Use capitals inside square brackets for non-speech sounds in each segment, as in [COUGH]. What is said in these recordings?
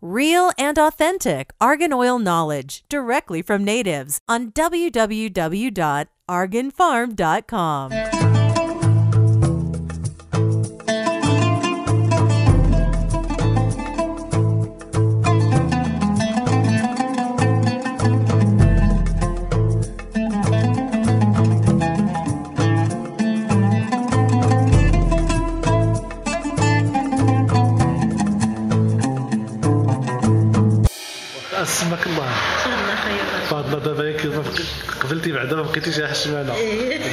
Real and authentic argan oil knowledge directly from natives on www.arganfarm.com. سماك الله الله خير فاطمه دابا ياك قبلتي بعدا ما بقيتيش حشمانه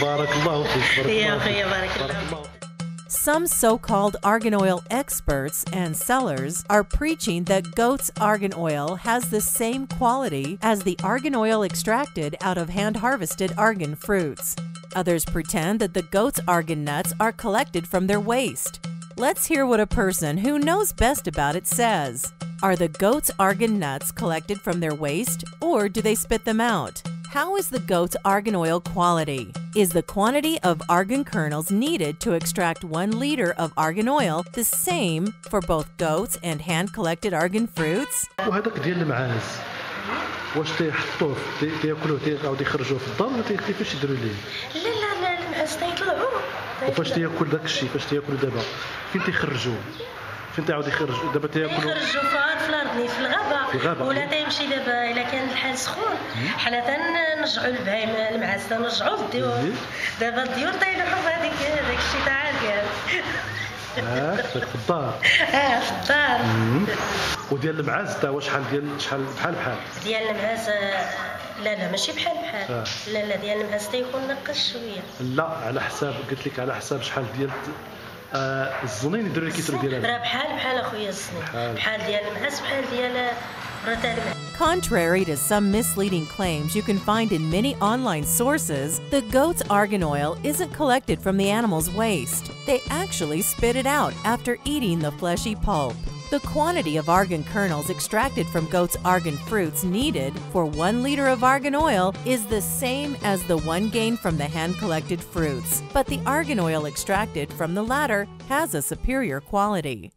بارك الله فيك بارك يا الله أخي فيك بارك بارك الله. الله Some so called argan oil experts and sellers are preaching that goat's argan oil has the same quality as the argan oil extracted out of hand harvested argan fruits. Others pretend that the goat's argan nuts are collected from their waste. Let's hear what a person who knows best about it says. Are the goat's argan nuts collected from their waste or do they spit them out? How is the goat's argan oil quality? Is the quantity of argan kernels needed to extract one liter of argan oil the same for both goats and hand collected argan fruits? وهذاك ديال المعاز واش تيحطوه تي- تياكلوه تيعاودوا يخرجوه في الدار ولا تي- كيفاش يديروا ليه لا لا لا المعز تيطلعوا وفاش تياكل داك الشيء فاش تياكلوا دابا فين تيخرجوه فين تيعاود يخرجوا دابا تياكلوا يخرجوا في الأرض في الأرض في الغابة. في الغابة. ولا تيمشي دابا إلا كان الحال سخون. حنا تنرجعوا البهايم المعز تنرجعوا للديور إيه. دابا الديور تيلوحوا في هذيك داك الشيء تاع الكاس آه في الدار [LAUGHS] آه في الدار وديال المعاز تا هو شحال ديال شحال بحال بحال؟ ديال المعز آه، لا لا ماشي بحال بحال آه. لا لا ديال المعز تيكون نقص شويه لا على حساب قلت لك على حساب شحال ديال آه الزنين يديروا الكيترو راه ديالها بحال بحال اخويا السنين بحال. بحال ديال المعز بحال ديال رتا المعز Contrary to some misleading claims you can find in many online sources, the goat's argan oil isn't collected from the animal's waste. They actually spit it out after eating the fleshy pulp. The quantity of argan kernels extracted from goat's argan fruits needed for one liter of argan oil is the same as the one gained from the hand collected fruits, but the argan oil extracted from the latter has a superior quality.